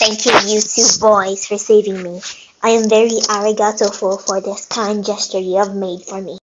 Thank you, you two boys, for saving me. I am very arigato for this kind gesture you have made for me.